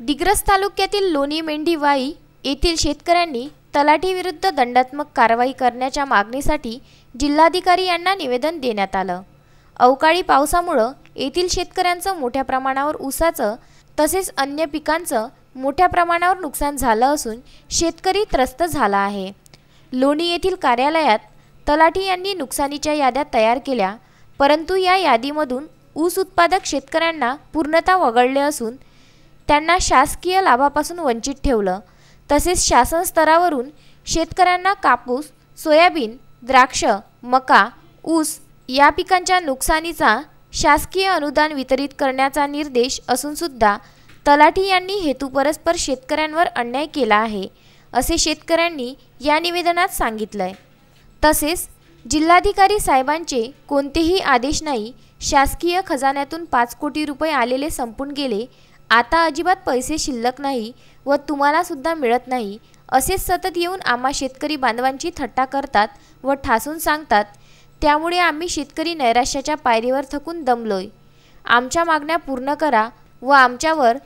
दिग्रस तालुक्यातील लोणी मेंढीवाई येथील शेतकऱ्यांनी तलाठीविरुद्ध दंडात्मक कारवाई करण्याच्या मागणीसाठी जिल्हाधिकारी यांना निवेदन देण्यात आलं. अवकाळी पावसामुळं येथील शेतकऱ्यांचं मोठ्या प्रमाणावर ऊसाचं तसेच अन्य पिकांचं मोठ्या प्रमाणावर नुकसान झालं असून शेतकरी त्रस्त झाला आहे. लोणी येथील कार्यालयात तलाठी यांनी नुकसानीच्या याद्या तयार केल्या परंतु या यादीमधून ऊस उत्पादक शेतकऱ्यांना पूर्णतः वगळले असून त्यांना शासकीय लाभापासून वंचित ठेवलं. तसेच शासन स्तरावरून शेतकऱ्यांना कापूस सोयाबीन द्राक्ष मका ऊस या पिकांच्या नुकसानीचा शासकीय अनुदान वितरित करण्याचा निर्देश असूनसुद्धा तलाठी यांनी हेतुपरस्पर शेतकऱ्यांवर अन्याय केला आहे असे शेतकऱ्यांनी या निवेदनात सांगितलंय. तसेच जिल्हाधिकारी साहेबांचे कोणतेही आदेश नाही शासकीय खजान्यातून पाच कोटी रुपये आलेले संपून गेले आता अजिबात पैसे शिल्लक नाही व तुम्हालासुद्धा मिळत नाही असेच सतत येऊन आम्हा शेतकरी बांधवांची थट्टा करतात व ठासून सांगतात त्यामुळे आम्ही शेतकरी नैराश्याच्या पायरीवर थकून दमलोय. आमच्या मागण्या पूर्ण करा व आमच्यावर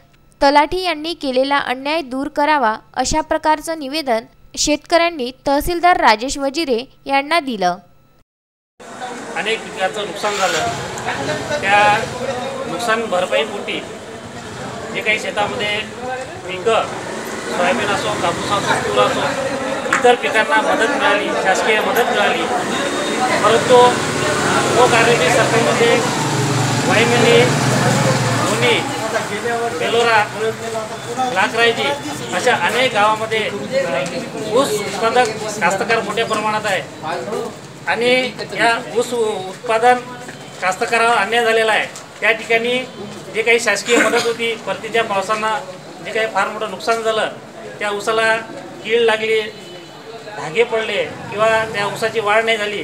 तलाठी यांनी केलेला अन्याय दूर करावा अशा प्रकारचं निवेदन शेतकऱ्यांनी तहसीलदार राजेश वजिरे यांना दिलं. अनेक पिकाचं नुकसान झालं. त्या नुकसान भरपाईपोटी जे काही शेतामध्ये पिकं सोयाबीन असो कापूस असो तूर असो इतर पिकांना मदत मिळाली शासकीय मदत मिळाली. परंतु तो कार्यकारी सरकारमध्ये म्हणजे वाईमिली धोनी बेलोरा लाकरायची अशा अनेक गावामध्ये ऊस उत्पादक कास्तकार मोठ्या प्रमाणात आहे. आणि या ऊस उत्पादन कास्तकारावर अन्याय झालेला आहे. त्या ठिकाणी जे काही शासकीय मदत होती परतीच्या पावसानं जे काही फार मोठं नुकसान झालं त्या ऊसाला कीड लागली धागे पडले किंवा त्या ऊसाची वाढ नाही झाली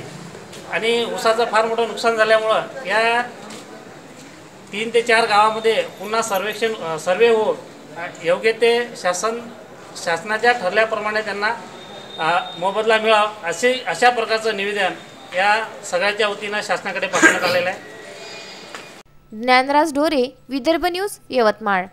आणि ऊसाचं फार मोठं नुकसान झाल्यामुळं या तीन ते चार गावामध्ये पुन्हा सर्वेक्षण सर्वे हो योग्य ते शासन शासनाच्या ठरल्याप्रमाणे त्यांना मोबदला मिळावा असे अशा प्रकारचं निवेदन या सगळ्याच्या वतीनं शासनाकडे पाठवण्यात आलेलं आहे. ज्ञानराज ढोरे विदर्भ न्यूज यवतमाळ.